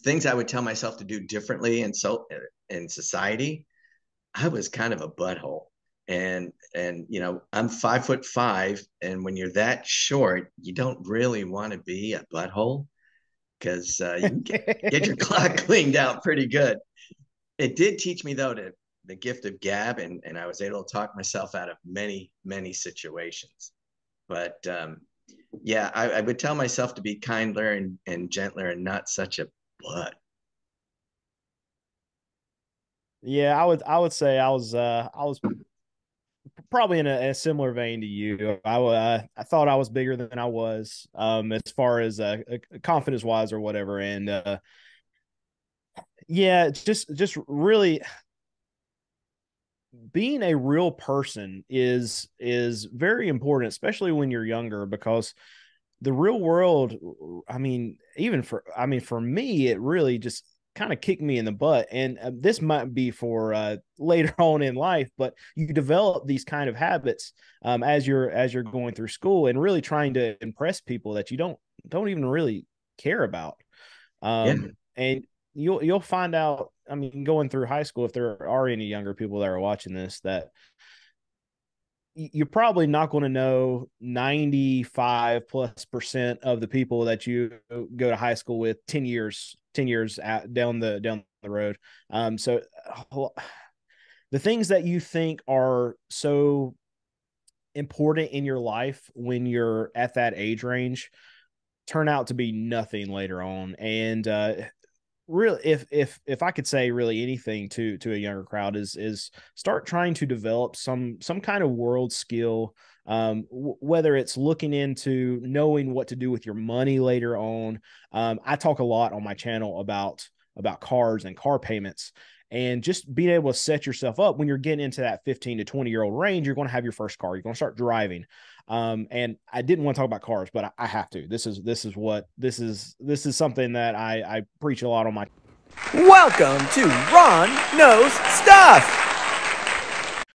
things I would tell myself to do differently in so in society, I was kind of a butthole. And and you know, I'm five foot five, and when you're that short, you don't really want to be a butthole because uh, you get, get your clock cleaned out pretty good. It did teach me though to the gift of gab, and and I was able to talk myself out of many many situations. But um, yeah, I, I, would tell myself to be kinder and, and gentler and not such a butt. Yeah, I would I would say I was uh I was probably in a, a similar vein to you. I uh, I thought I was bigger than I was um as far as uh confidence wise or whatever and uh yeah, just just really being a real person is is very important especially when you're younger because the real world i mean even for i mean for me it really just kind of kicked me in the butt and uh, this might be for uh, later on in life but you develop these kind of habits um, as you're as you're going through school and really trying to impress people that you don't don't even really care about um, yeah. and you'll you'll find out I mean, going through high school, if there are any younger people that are watching this, that you're probably not going to know 95 plus percent of the people that you go to high school with 10 years 10 years out, down the down the road. Um so the things that you think are so important in your life when you're at that age range turn out to be nothing later on. And uh really if if if i could say really anything to to a younger crowd is is start trying to develop some some kind of world skill um, w- whether it's looking into knowing what to do with your money later on. Um, i talk a lot on my channel about about cars and car payments and just being able to set yourself up when you're getting into that 15 to 20 year old range you're going to have your first car you're going to start driving um, and I didn't want to talk about cars, but I, I, have to. This is this is what this is this is something that I, I preach a lot on my Welcome to Ron Knows Stuff.